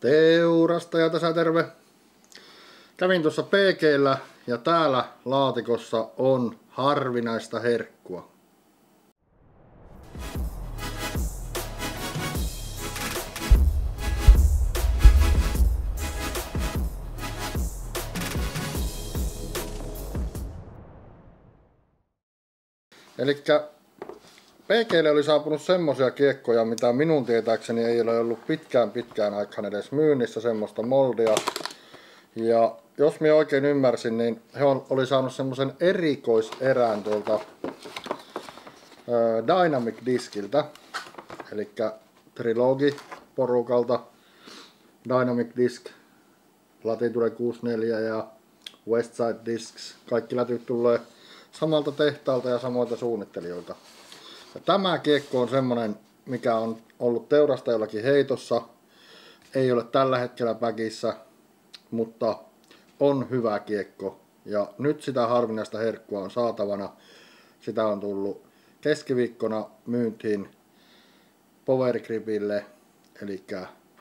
Teurastaja tässä terve. Kävin tuossa PGllä ja täällä laatikossa on harvinaista herkkua. Eli PGlle oli saapunut semmosia kiekkoja, mitä minun tietääkseni ei ole ollut pitkään pitkään aikaan edes myynnissä semmoista moldia. Ja jos minä oikein ymmärsin, niin he on, oli saanut semmoisen erikoiserään tuolta Dynamic Diskiltä. Eli Trilogi porukalta Dynamic Disk, Latitude 64 ja Westside Discs. Kaikki lätyt tulee samalta tehtaalta ja samoilta suunnittelijoilta. Ja tämä kiekko on semmonen, mikä on ollut teurastajallakin heitossa. Ei ole tällä hetkellä päkissä, mutta on hyvä kiekko. Ja nyt sitä harvinaista herkkua on saatavana. Sitä on tullut keskiviikkona myyntiin Power Gripille, eli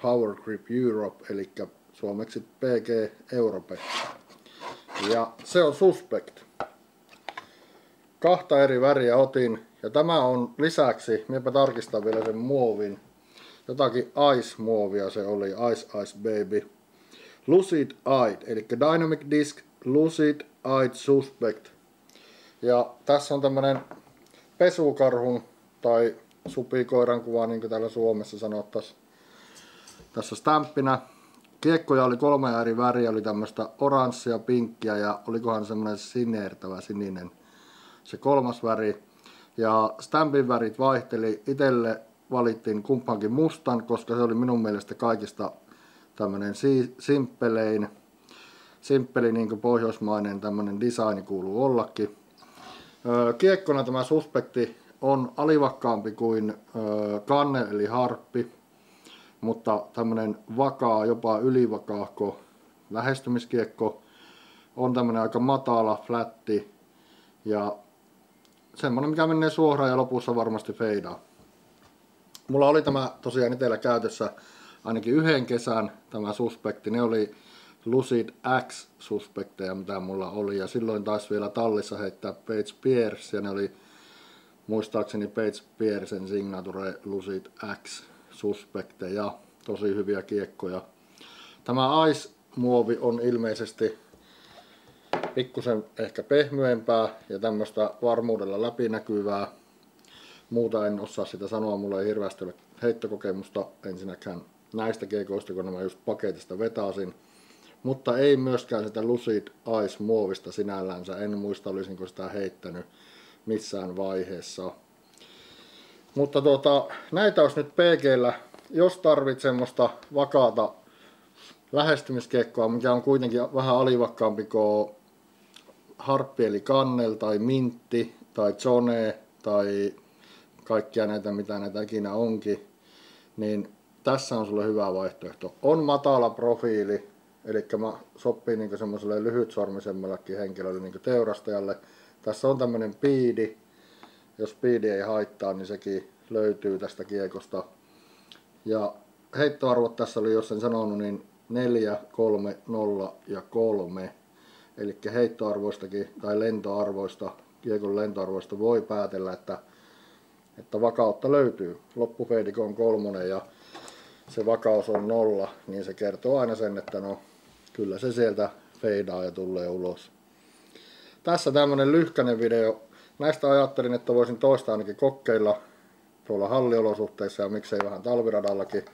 Power Grip Europe, eli suomeksi PG Europe. Ja se on suspect. Kahta eri väriä otin ja tämä on lisäksi, minäpä tarkistan vielä sen muovin. Jotakin Ice-muovia se oli, Ice Ice Baby. Lucid Eyed, eli Dynamic Disc Lucid Eyed Suspect. Ja tässä on tämmönen pesukarhun tai supikoiran kuva, niin kuin täällä Suomessa sanottaisiin. Tässä stamppina. Kiekkoja oli kolme eri väriä, oli tämmöistä oranssia, pinkkiä ja olikohan semmoinen sinertävä sininen se kolmas väri. Ja stampin värit vaihteli. Itelle valittiin kumpaankin mustan, koska se oli minun mielestä kaikista tämmöinen si- simppelein. Simppeli niin kuin pohjoismainen tämmöinen design kuuluu ollakin. Öö, kiekkona tämä suspekti on alivakkaampi kuin öö, kanne eli harppi, mutta tämmöinen vakaa, jopa ylivakaahko lähestymiskiekko on tämmöinen aika matala, flätti ja semmonen mikä menee suoraan ja lopussa varmasti feidaa. Mulla oli tämä tosiaan itsellä käytössä ainakin yhden kesän tämä suspekti. Ne oli Lucid X-suspekteja, mitä mulla oli. Ja silloin taisi vielä tallissa heittää Page Pierce. Ja ne oli muistaakseni Page Piercen Signature Lucid X-suspekteja. Tosi hyviä kiekkoja. Tämä Ice-muovi on ilmeisesti pikkusen ehkä pehmyempää ja tämmöistä varmuudella läpinäkyvää. Muuta en osaa sitä sanoa, mulla ei hirveästi ole heittokokemusta ensinnäkään näistä keikoista, kun mä just paketista vetasin. Mutta ei myöskään sitä Lucid Ice muovista sinällänsä, en muista olisinko sitä heittänyt missään vaiheessa. Mutta tuota, näitä olisi nyt PGllä, jos tarvit semmoista vakaata lähestymiskiekkoa, mikä on kuitenkin vähän alivakkaampi kuin harppi eli kannel tai mintti tai zone tai kaikkia näitä mitä näitä ikinä onkin, niin tässä on sulle hyvä vaihtoehto. On matala profiili, eli sopii niin semmoiselle lyhytsormisemmallekin henkilölle, niin teurastajalle. Tässä on tämmöinen piidi, jos piidi ei haittaa, niin sekin löytyy tästä kiekosta. Ja heittoarvot tässä oli, jos en sanonut, niin 4, 3, 0 ja 3. Eli heittoarvoistakin tai lentoarvoista, kiekon lentoarvoista voi päätellä, että, että vakautta löytyy. Loppufeidiko on kolmonen ja se vakaus on nolla, niin se kertoo aina sen, että no kyllä se sieltä feidaa ja tulee ulos. Tässä tämmönen lyhkänen video. Näistä ajattelin, että voisin toista ainakin kokeilla tuolla halliolosuhteissa ja miksei vähän talviradallakin.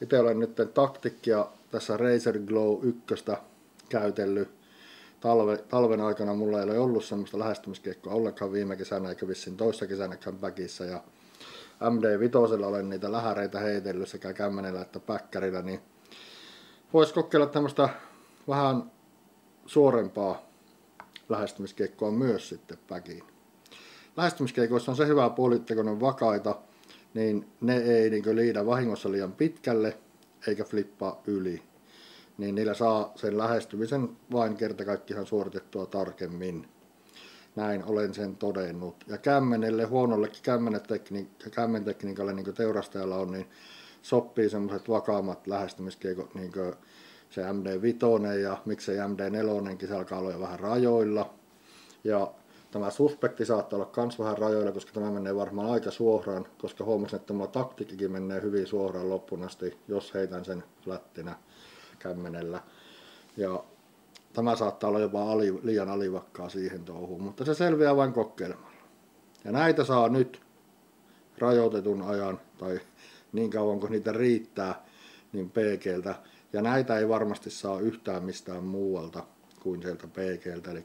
Itse olen nyt taktikkia tässä Razer Glow 1 käytellyt talve, talven aikana mulla ei ole ollut semmoista lähestymiskiekkoa ollenkaan viime kesänä eikä vissiin toissa kesänäkään päkissä ja MD5 olen niitä lähäreitä heitellyt sekä kämmenellä että päkkärillä, niin voisi kokeilla tämmöistä vähän suorempaa lähestymiskiekkoa myös sitten päkiin. Lähestymiskeikoissa on se hyvä puoli, että kun ne on vakaita, niin ne ei niin liida vahingossa liian pitkälle eikä flippaa yli niin niillä saa sen lähestymisen vain kerta kaikkiaan suoritettua tarkemmin. Näin olen sen todennut. Ja kämmenelle, huonollekin kämmentekniikalle, niin kuin teurastajalla on, niin sopii semmoiset vakaammat lähestymiskiekot, niin kuin se MD5 ja miksei MD4, se alkaa olla vähän rajoilla. Ja tämä suspekti saattaa olla myös vähän rajoilla, koska tämä menee varmaan aika suoraan, koska huomasin, että tämä taktiikkikin menee hyvin suoraan loppuun asti, jos heitän sen flättinä kämmenellä. Ja tämä saattaa olla jopa ali, liian alivakkaa siihen touhuun, mutta se selviää vain kokeilemalla. Ja näitä saa nyt rajoitetun ajan, tai niin kauan kuin niitä riittää, niin PGltä. Ja näitä ei varmasti saa yhtään mistään muualta kuin sieltä PGltä, eli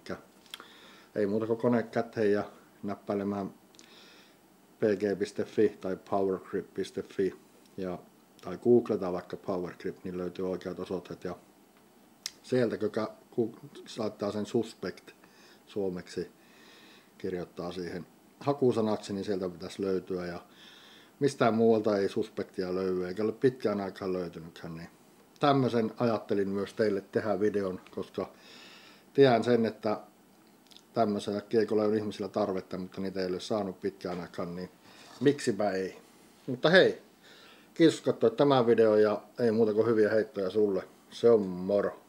ei muuta kuin kone käteen ja näppäilemään pg.fi tai powergrip.fi ja, tai googleta vaikka powergrip, niin löytyy oikeat osoitteet ja sieltä kun saattaa sen suspect suomeksi kirjoittaa siihen hakusanaksi, niin sieltä pitäisi löytyä ja mistään muualta ei suspektia löydy, eikä ole pitkään aikaan löytynytkään, niin tämmöisen ajattelin myös teille tehdä videon, koska tiedän sen, että tämmöisellä kiekolla on ihmisillä tarvetta, mutta niitä ei ole saanut pitkään aikaan, niin miksipä ei. Mutta hei, kiitos katsoa tämän video ja ei muuta kuin hyviä heittoja sulle. Se on moro.